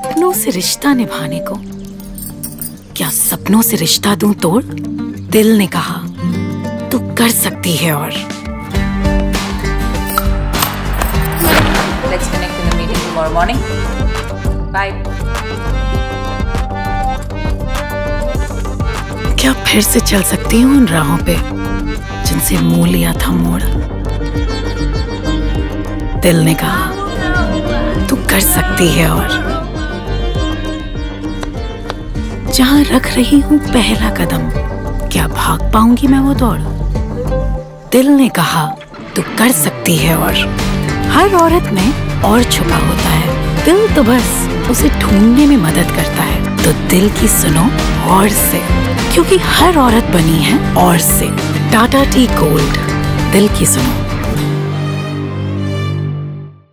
सपनों से रिश्ता निभाने को क्या सपनों से रिश्ता दूँ तोड़ दिल ने कहा तू कर सकती है और Let's connect in the meeting tomorrow morning. Bye. क्या फिर से चल सकती हूँ उन राहों पे जिनसे मुँह लिया था मोड़ दिल ने कहा तू कर सकती है और जहाँ रख रही हूँ पहला कदम। क्या भाग पाऊँगी मैं वो दौड़? दिल ने कहा, तू कर सकती है और। हर औरत में और छुपा होता है। दिल तो बस उसे ढूँढने में मदद करता है। तो दिल की सुनो, और से। क्योंकि हर औरत बनी है और से। Tata Tea Gold. दिल की सुनो।